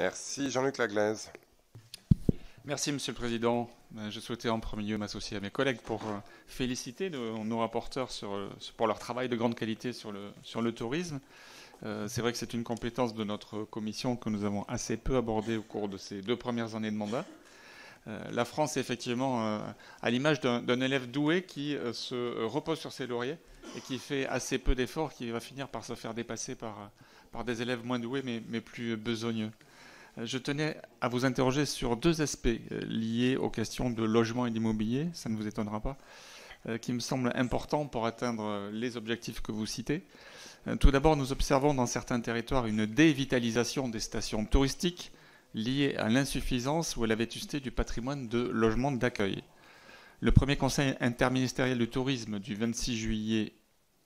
Merci. Jean-Luc Laglaise. Merci, Monsieur le Président. Euh, je souhaitais en premier lieu m'associer à mes collègues pour euh, féliciter nos, rapporteurs euh, pour leur travail de grande qualité sur le, tourisme. C'est vrai que c'est une compétence de notre commission que nous avons assez peu abordée au cours de ces deux premières années de mandat. La France est effectivement à l'image d'un élève doué qui se repose sur ses lauriers et qui fait assez peu d'efforts, qui va finir par se faire dépasser par, des élèves moins doués mais plus besogneux. Euh, je tenais à vous interroger sur deux aspects euh, liés aux questions de logement et d'immobilier, ça ne vous étonnera pas, euh, qui me semblent importants pour atteindre les objectifs que vous citez. Tout d'abord, nous observons dans certains territoires une dévitalisation des stations touristiques liée à l'insuffisance ou à la vétusté du patrimoine de logements d'accueil. Le premier conseil interministériel du tourisme du 26 juillet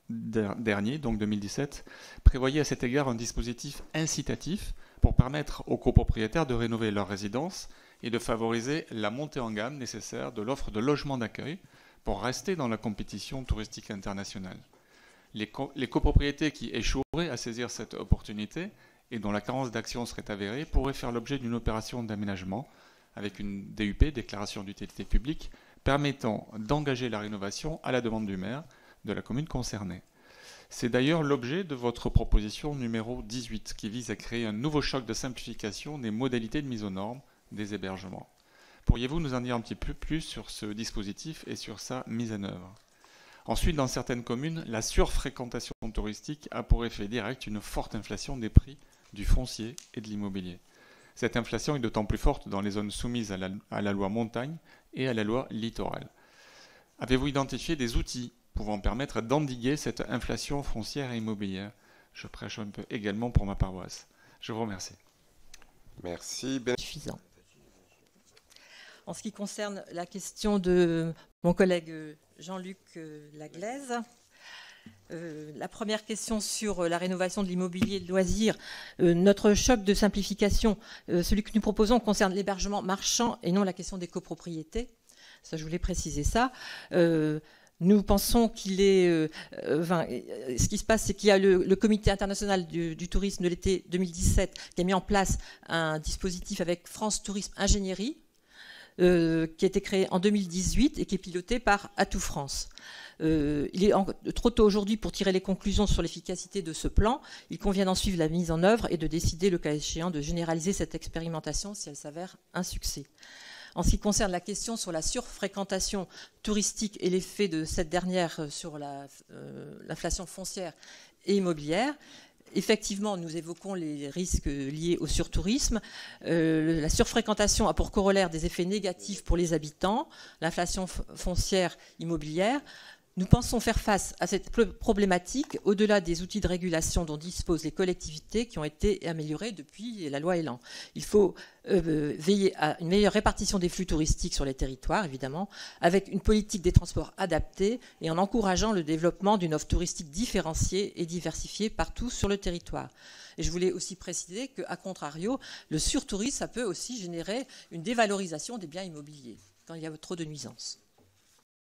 dernier, donc 2017, prévoyait à cet égard un dispositif incitatif pour permettre aux copropriétaires de rénover leur résidence et de favoriser la montée en gamme nécessaire de l'offre de logements d'accueil pour rester dans la compétition touristique internationale. Les, copropriétés qui échoueraient à saisir cette opportunité et dont la carence d'action serait avérée pourraient faire l'objet d'une opération d'aménagement avec une DUP, déclaration d'utilité publique, permettant d'engager la rénovation à la demande du maire de la commune concernée. C'est d'ailleurs l'objet de votre proposition numéro 18 qui vise à créer un nouveau choc de simplification des modalités de mise aux normes des hébergements. Pourriez-vous nous en dire un petit peu plus sur ce dispositif et sur sa mise en œuvre? Ensuite, dans certaines communes, la surfréquentation touristique a pour effet direct une forte inflation des prix du foncier et de l'immobilier. Cette inflation est d'autant plus forte dans les zones soumises à la, loi montagne et à la loi littorale. Avez-vous identifié des outils pouvant permettre d'endiguer cette inflation foncière et immobilière. Je prêche un peu également pour ma paroisse. Je vous remercie. Merci. Ben... Suffisant. En ce qui concerne la question de mon collègue Jean-Luc Laglaise, euh, la première question sur la rénovation de l'immobilier de loisirs, euh, notre choc de simplification, euh, celui que nous proposons concerne l'hébergement marchand et non la question des copropriétés. Ça, je voulais préciser ça. Nous pensons qu'il est. Euh, euh, euh, ce qui se passe, c'est qu'il y a le, Comité international du, tourisme de l'été 2017 qui a mis en place un dispositif avec France Tourisme Ingénierie, qui a été créé en 2018 et qui est piloté par Atout France. il est trop tôt aujourd'hui pour tirer les conclusions sur l'efficacité de ce plan. Il convient d'en suivre la mise en œuvre et de décider, le cas échéant, de généraliser cette expérimentation si elle s'avère un succès. En ce qui concerne la question sur la surfréquentation touristique et l'effet de cette dernière sur euh, l'inflation foncière et immobilière, Effectivement, nous évoquons les risques liés au surtourisme. Euh, la surfréquentation a pour corollaire des effets négatifs pour les habitants, l'inflation foncière immobilière, nous pensons faire face à cette problématique au-delà des outils de régulation dont disposent les collectivités qui ont été améliorés depuis la loi Elan. Il faut euh, veiller à une meilleure répartition des flux touristiques sur les territoires, évidemment, avec une politique des transports adaptée et en encourageant le développement d'une offre touristique différenciée et diversifiée partout sur le territoire. Et je voulais aussi préciser qu'à contrario, le surtourisme, ça peut aussi générer une dévalorisation des biens immobiliers quand il y a trop de nuisances.